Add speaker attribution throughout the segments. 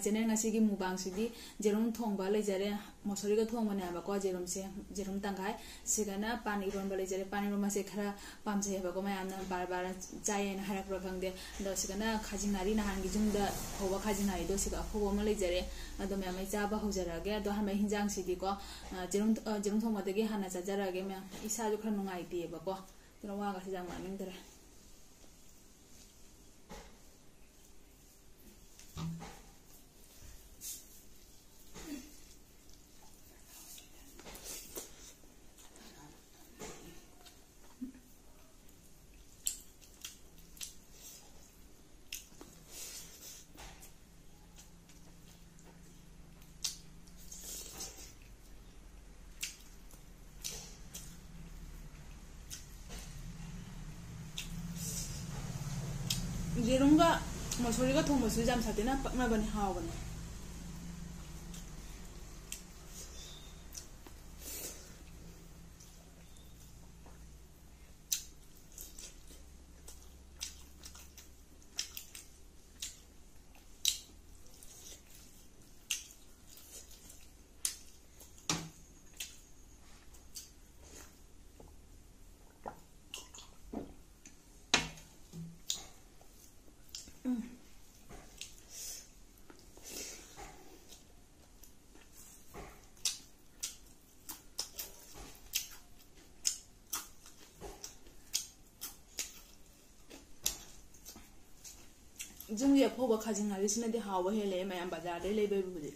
Speaker 1: चेनेंगे मूबांगी जेरूम थोब लेजारे मसूरी का थोम हैको जेरूम से जेरूम तंगा सेना पानी रोब लेजारे पानी रोम से खरा पाजे हेबको मैं बार बार चाहिए हरको खादे अदना खाजिंगारी नहान की जूद हव खाजिंगारी अद मैम चाब हूजरगे अब हम हिंजांगीको जेरूम जेरूम थोमदे हाँ चाजरगे मैम इस खरा नुटीबको तुम वागे जाम मांगे do siga ho ma le jare ado me mai cha ba jung ye phoba khajing hal sine de hawa hele ma yam bazar de lebe bu de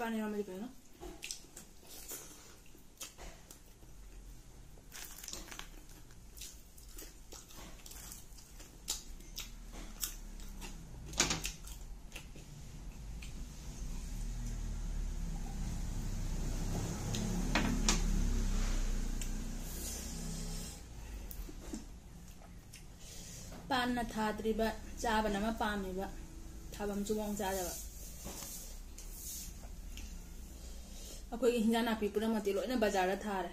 Speaker 1: ပါနေရမယ်ပဲနော်ปานนาทาตรีบะจ้าบันนั้นมาปามเลยบะทาบัมจุวงจ้าจ้าบะ ꯑꯩꯈꯣꯏꯒꯤ ꯍꯤꯟꯖꯥꯡ ꯅꯥꯄꯤ ꯄꯨꯝꯅꯃꯛꯇꯤ ꯂꯣꯏꯅ ꯕꯖꯥꯔꯗ ꯊꯥꯔꯦ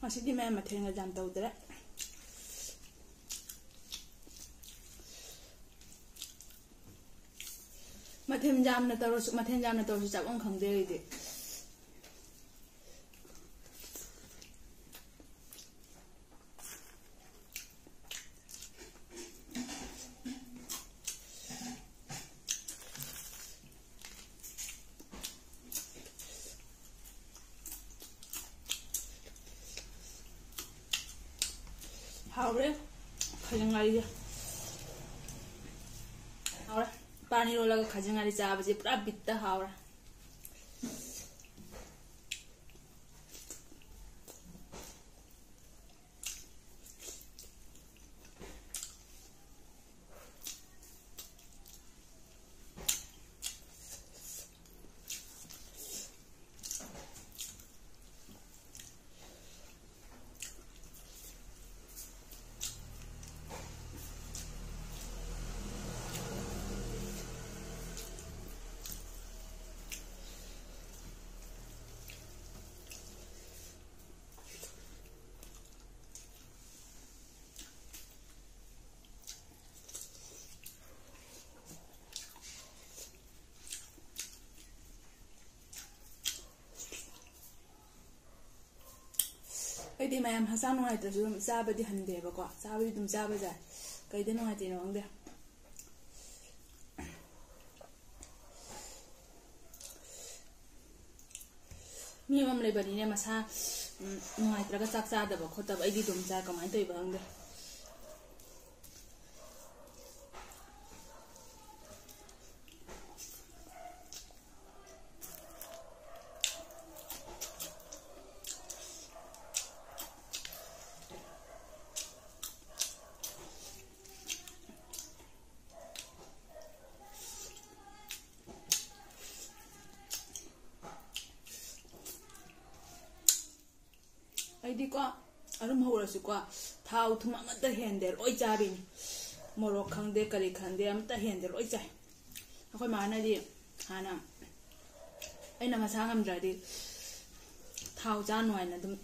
Speaker 1: ꯉꯁꯤꯗꯤ ꯃꯌꯥꯝ ꯃꯊꯦꯜꯒ ꯌꯥꯝ ꯇꯧꯗ꯭ꯔꯦ ꯁꯦꯝ ꯌꯥꯝꯅ ꯇꯧꯔꯁꯨ ꯃꯊꯦꯜ ꯌꯥꯝꯅ ꯇꯧꯔꯁꯨ ꯆꯥꯐꯝ ꯈꯪꯗꯦ ꯑꯩꯗꯤ hào đấy khởi ngài đi पानी रोलाको खजिङाली चाहिँ अब चाहिँ पुरा बित्दा हावडा ꯑꯩꯈꯣꯏꯗꯤ ꯃꯌꯥꯝ ꯍꯛꯆꯥꯡ ꯅꯨꯡꯉꯥꯏꯇ꯭ꯔꯁꯨ ꯑꯗꯨꯝ ꯆꯥꯕꯗꯤ ꯍꯟꯗꯦꯕꯀꯣ ꯆꯥꯕꯗꯤ ꯑꯗꯨꯝ ꯆꯥꯕ ꯌꯥꯏ ꯀꯩꯗ ꯅꯨꯡꯉꯥꯏꯇꯦꯅꯣ ꯈꯪꯗꯦ ꯃꯤ ꯑꯃ ꯂꯩꯕꯅꯤꯅꯦ ꯃꯁꯥ ꯅꯨꯡꯉꯥꯏꯇ꯭ꯔꯒ ꯆꯥꯛ ꯆꯥꯗꯕ ꯈꯣꯠꯇꯕ ꯑꯩꯗꯤ ꯑꯗꯨꯝ ꯆꯥꯏ ꯀꯃꯥꯏꯅ ꯇꯧꯏꯕ ꯈꯪꯗꯦ ꯑꯩꯈꯣꯏꯗꯤꯀꯣ ꯑꯗꯨꯝ ꯍꯧꯔꯁꯨꯀꯣ, ꯊꯥꯎ ꯊꯨꯝ ꯑꯃꯠꯇ ꯍꯦꯟꯗꯦ, ꯂꯣꯏ ꯆꯥꯕꯤꯅꯤ ꯃꯣꯔꯣꯛ ꯈꯪꯗꯦ, ꯀꯔꯤ khande amta hende loi chai mà anh na anh hana anh ma sa ngam dra di thau cha noi na dum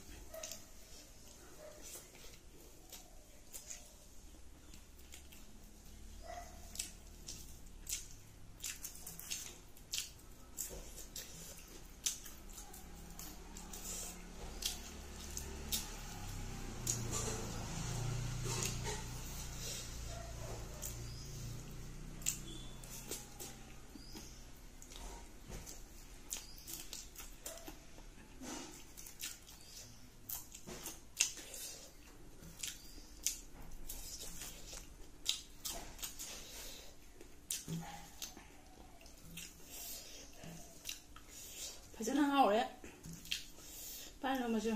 Speaker 1: 拌那么就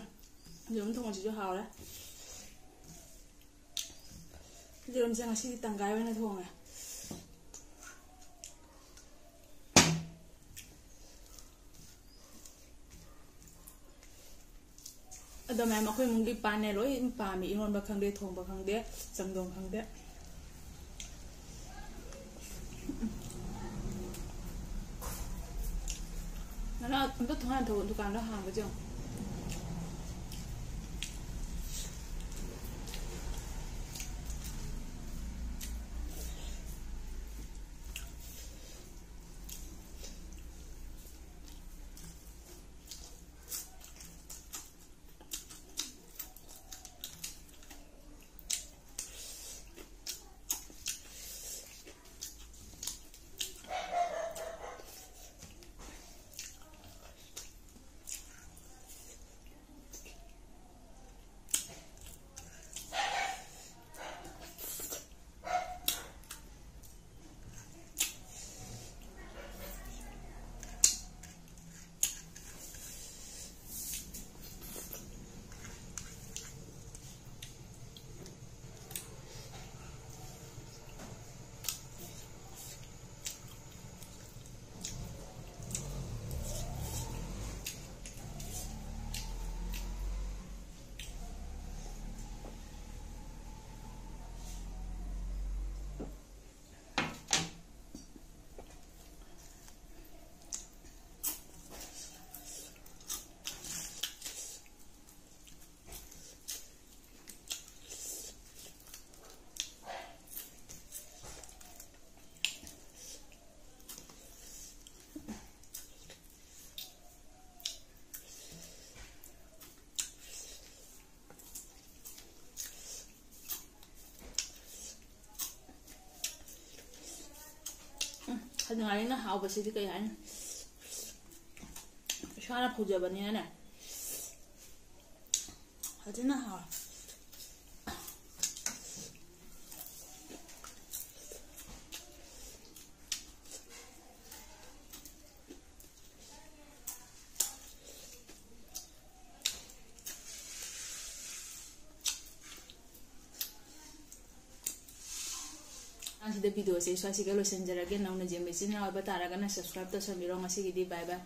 Speaker 1: 融通起就好了。这种酱是等改完了通啊。đó mẹ mà khuyên mong đi pan này lối pa mỹ hôn bạc khăng đế thùng bạc khăng đế sầm đồng khăng đế nó là bất thoại thổ tu càng đó hàng cái chứ ꯈꯖꯤꯡꯉꯥꯔꯤꯅ ꯍꯥꯎꯕꯁꯤꯗꯤ ꯀꯩ ꯍꯥꯏꯅꯤ ꯏꯁꯥꯅ ꯐꯧꯖꯕꯅꯤꯅꯅꯦ ꯐꯖꯅ ꯍꯥꯎꯋꯦ ꯁꯤꯗ ꯚꯤꯗꯤꯑꯣꯁꯦ ꯁ꯭ꯋꯥꯏꯁꯤꯒ ꯂꯣꯏꯁꯤꯟꯖꯔꯒꯦ ꯅꯧꯅ ꯌꯦꯡꯕ ꯏꯆꯤꯟ ꯏꯅꯥꯎ ꯑꯣꯏꯕ ꯇꯥꯔꯒꯅ ꯁꯕꯁꯀ꯭ꯔꯥꯏꯕ ꯇꯧꯁꯟꯕꯤꯔꯣ ꯉꯁꯤꯒꯤꯗꯤ ꯕꯥꯏ ꯕꯥꯏ